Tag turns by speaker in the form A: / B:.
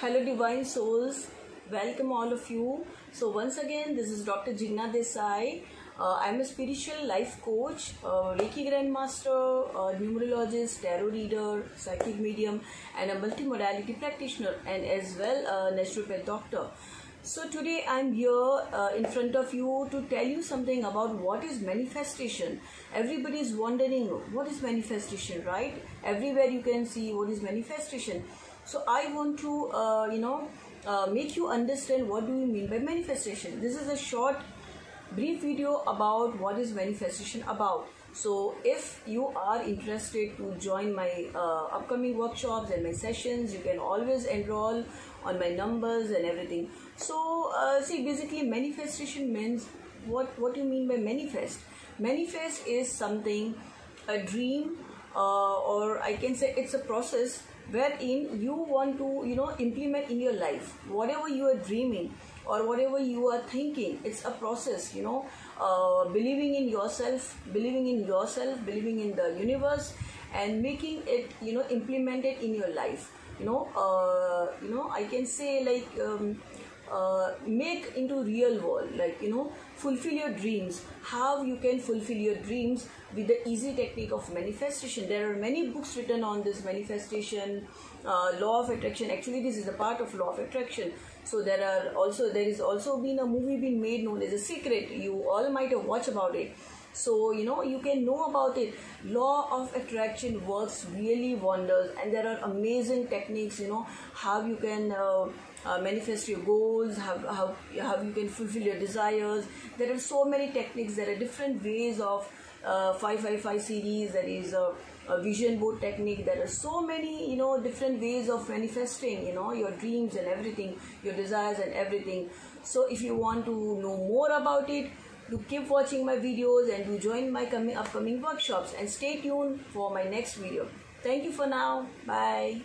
A: Hello, divine souls. Welcome, all of you. So, once again, this is Dr. Jiggnna Desai. Uh, I'm a spiritual life coach, uh, Reiki Grandmaster, uh, numerologist, tarot reader, psychic medium, and a multimodality practitioner, and as well a naturopath doctor. So, today I'm here uh, in front of you to tell you something about what is manifestation. Everybody is wondering what is manifestation, right? Everywhere you can see what is manifestation. So, I want to, uh, you know, uh, make you understand what do we mean by manifestation. This is a short brief video about what is manifestation about. So if you are interested to join my uh, upcoming workshops and my sessions you can always enroll on my numbers and everything. So uh, see basically manifestation means what what do you mean by manifest? Manifest is something a dream uh, or i can say it's a process wherein you want to you know implement in your life. Whatever you are dreaming or whatever you are thinking it's a process you know. Uh, believing in yourself believing in yourself believing in the universe and making it you know implemented in your life. You know uh, you know i can say like um, uh, make into real world like you know fulfill your dreams. How you can fulfill your dreams with the easy technique of manifestation. There are many books written on this manifestation uh, law of attraction. Actually this is a part of law of attraction. So there are also there is also been a movie being made known as a secret. You all might have watched about it so you know you can know about it. Law of attraction works really wonders and there are amazing techniques you know how you can uh, uh, manifest your goals how, how, how you can fulfill your desires. There are so many techniques there are different ways of uh, 555 series there is a, a vision board technique there are so many you know different ways of manifesting you know your dreams and everything your desires and everything. So if you want to know more about it to keep watching my videos and to join my coming upcoming workshops. And stay tuned for my next video. Thank you for now. Bye